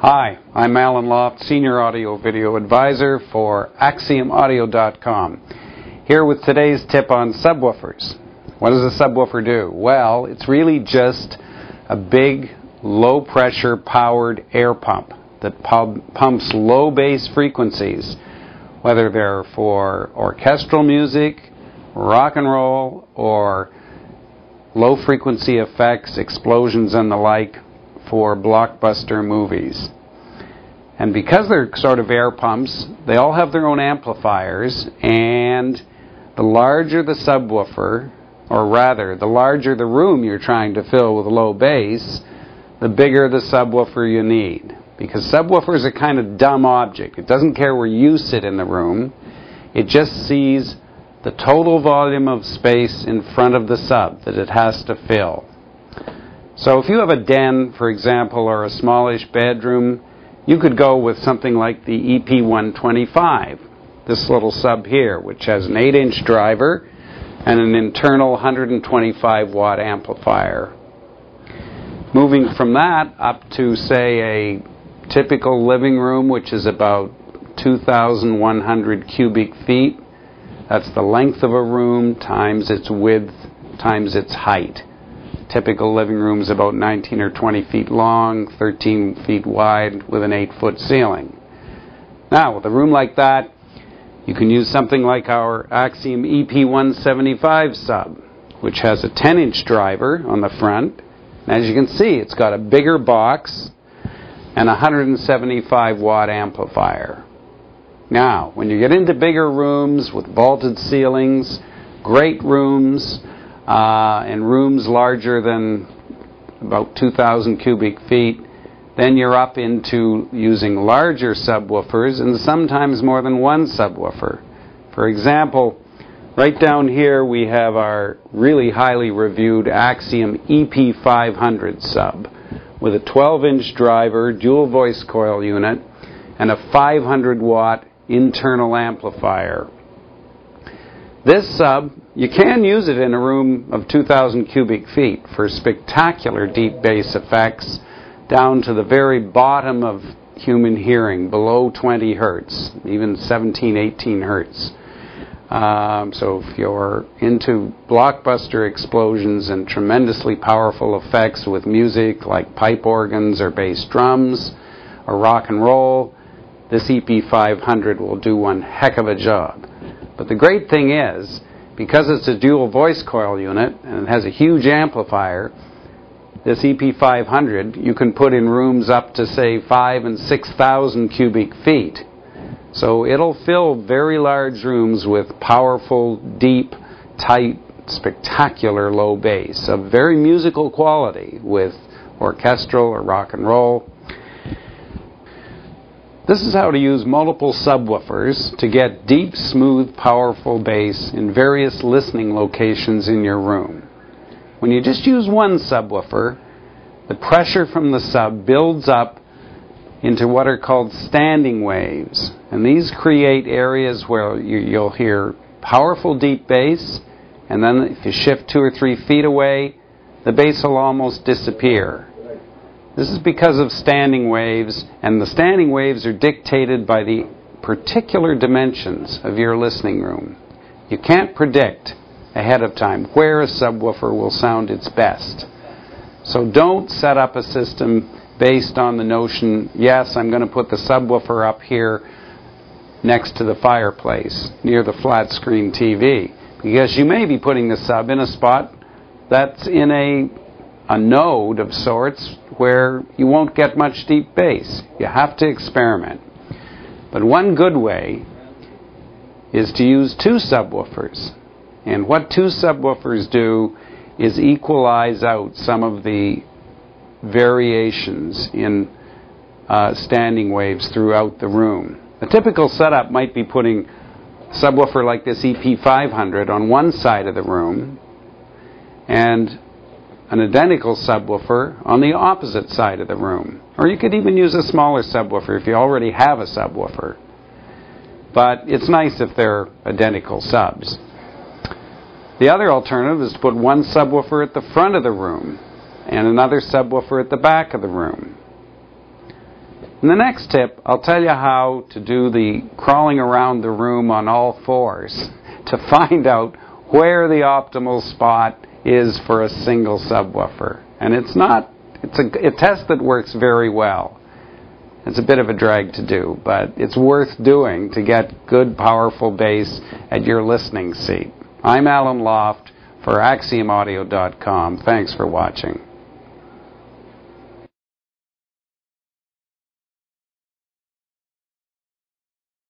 Hi, I'm Alan Lofft, Senior Audio Video Advisor for AxiomAudio.com. Here with today's tip on subwoofers. What does a subwoofer do? Well, it's really just a big, low pressure powered air pump that pumps low bass frequencies, whether they're for orchestral music, rock and roll, or low frequency effects, explosions, and the like for blockbuster movies. And because they're sort of air pumps, they all have their own amplifiers, and the larger the subwoofer, or rather, the larger the room you're trying to fill with low bass, the bigger the subwoofer you need. Because subwoofers are kind of dumb object. It doesn't care where you sit in the room. It just sees the total volume of space in front of the sub that it has to fill. So if you have a den, for example, or a smallish bedroom, you could go with something like the EP125, this little sub here, which has an 8 inch driver and an internal 125 watt amplifier. Moving from that up to, say, a typical living room, which is about 2,100 cubic feet, that's the length of a room times its width times its height typical living room is about 19 or 20 feet long, 13 feet wide, with an 8 foot ceiling. Now, with a room like that, you can use something like our Axiom EP175 sub, which has a 10 inch driver on the front. And as you can see, it's got a bigger box and a 175 watt amplifier. Now, when you get into bigger rooms with vaulted ceilings, great rooms, uh, and rooms larger than about 2,000 cubic feet, then you're up into using larger subwoofers and sometimes more than one subwoofer. For example, right down here we have our really highly reviewed Axiom EP500 sub with a 12 inch driver, dual voice coil unit, and a 500 watt internal amplifier. This sub you can use it in a room of 2,000 cubic feet for spectacular deep bass effects down to the very bottom of human hearing, below 20 hertz, even 17, 18 hertz. Um, so if you're into blockbuster explosions and tremendously powerful effects with music like pipe organs or bass drums or rock and roll, this EP500 will do one heck of a job. But the great thing is, because it's a dual voice coil unit and it has a huge amplifier, this EP500 you can put in rooms up to say five and six thousand cubic feet. So it'll fill very large rooms with powerful, deep, tight, spectacular low bass of very musical quality with orchestral or rock and roll. This is how to use multiple subwoofers to get deep, smooth, powerful bass in various listening locations in your room. When you just use one subwoofer, the pressure from the sub builds up into what are called standing waves. And these create areas where you, will hear powerful deep bass, and then if you shift two or three feet away, the bass will almost disappear. This is because of standing waves, and the standing waves are dictated by the particular dimensions of your listening room. You can't predict ahead of time where a subwoofer will sound its best. So don't set up a system based on the notion, yes, I'm going to put the subwoofer up here next to the fireplace near the flat screen TV. Because you may be putting the sub in a spot that's in a, a node of sorts where you won't get much deep bass. You have to experiment. But one good way is to use two subwoofers. And what two subwoofers do is equalize out some of the variations in uh, standing waves throughout the room. A typical setup might be putting subwoofer like this EP500 on one side of the room and an identical subwoofer on the opposite side of the room. Or you could even use a smaller subwoofer if you already have a subwoofer. But it's nice if they're identical subs. The other alternative is to put one subwoofer at the front of the room and another subwoofer at the back of the room. In the next tip, I'll tell you how to do the crawling around the room on all fours to find out where the optimal spot is for a single subwoofer. And it's not, it's a, a test that works very well. It's a bit of a drag to do, but it's worth doing to get good, powerful bass at your listening seat. I'm Alan Lofft for AxiomAudio.com. Thanks for watching.